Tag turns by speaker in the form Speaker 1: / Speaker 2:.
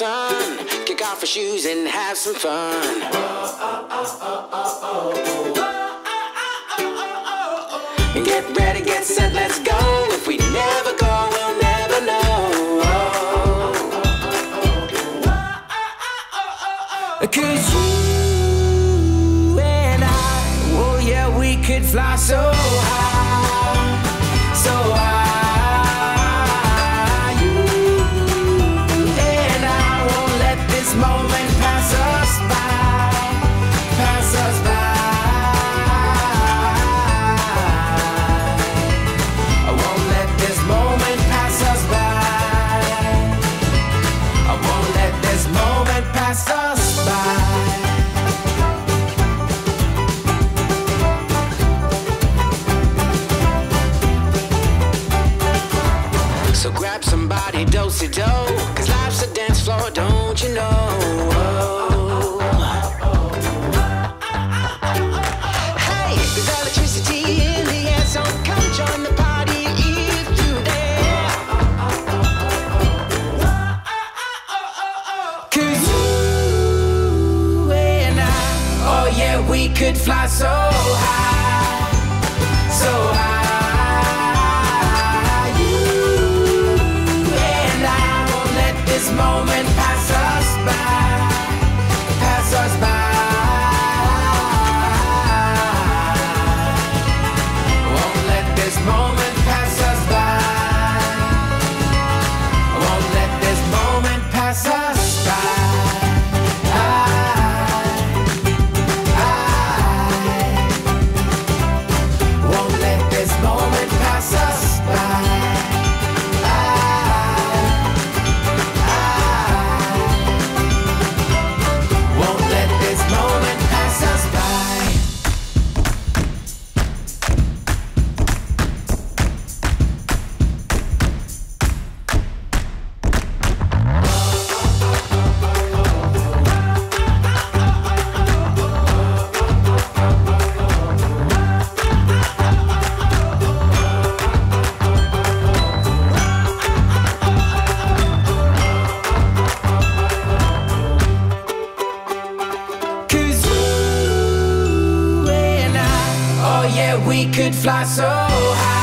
Speaker 1: sun. Kick off your shoes and have some fun. Get ready, get set, let's go. If we never go, we'll never know. Cause you and I, oh yeah, we could fly so high, somebody, dosey do, cause life's a dance floor, don't you know? Cause you and I, oh yeah, we could fly so high, so high. You and I won't let this moment we could fly so high.